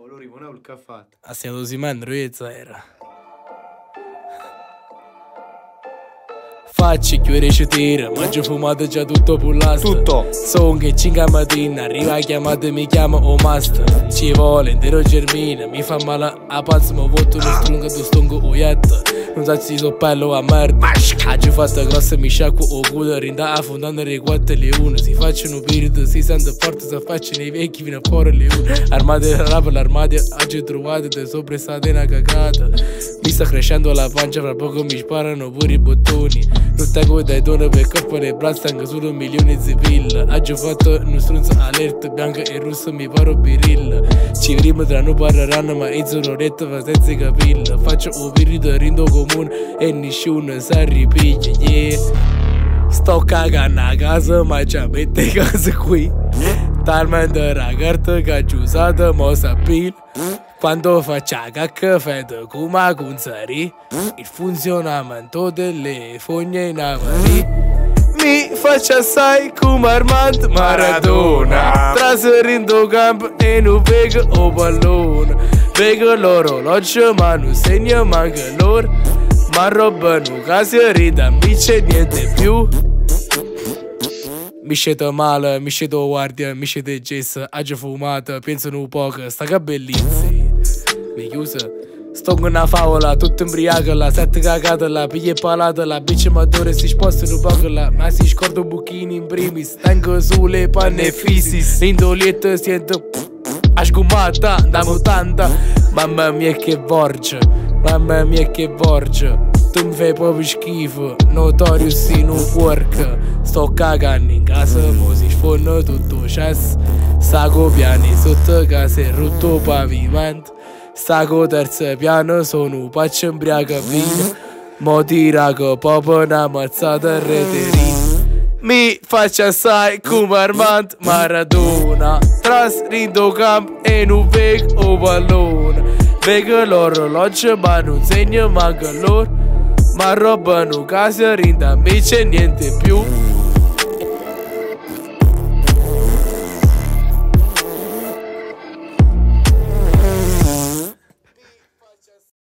Colori, buona il caffè. Stiamo simando, era. Facci chiudere tira, mangio fumato già tutto pullato Tutto Sono che 5 mattina, arriva la chiamata mi chiama o master Ci vuole, intero germina, mi fa male a pazzo ma voto lo strungo, tu stongo o yetta Non sa si so pello a merda Oggi fatto grossa mi sciacquo o culo Rinda a fondando le quattro le une Si facciano periodo, si sente forte, si facciano i vecchi fino a fuori le une Armate rap, l'armadio, oggi trovate da sopra state una cagata Mi sta crescendo la pancia, fra poco mi sparano pure i bottoni non tengo dai dono per corpo le braccia anche solo milioni di pilla Oggi ho fatto un stronzo allerta bianca e rosso mi paro birilla Ci vedremo tra noi parleranno ma io sono retto fa senza capilla Faccio un periodo rindo comune e nessuno sa ripiglia yeah Sto cagando a casa ma già mette casa qui Talmente ragazzo che ha usato mo sapil quando faccia cacca fede come conzari il funzionamento delle fogne in avari mi faccia assai come Armand Maradona. trasferendo campo e non vedo o pallone vedo l'orologio ma non segna manca loro ma roba non casi rida mi c'è niente più mi sceto male, mi sceto guardia, mi sceto gesso, agio fumato, pensano un po' che sta che bellizia mi chiusa Sto con una favola, tutto imbriaco la sette cagate la piglia palata la bici madore si spostano poco la ma si scordo buchini in primis. Tengo sulle panne fisis indolietto sento ascumata da mutanda. Mamma mia che vorge. Mamma mia che vorge. Tu mi fai proprio schifo Notorious in un porco Sto cagando in casa Mo si sfonno tutto cesso Saco piani sotto casa e rotto pavimento Stago terzo piano sono un paccio imbriaco vino Mo tira che proprio una mazzata in reterino Mi faccio assai come Armand Maradona. Trasrindo camp e non vedo o pallone Vedo l'orologio ma non segno manca loro Ma roba non casa rinda, invece niente più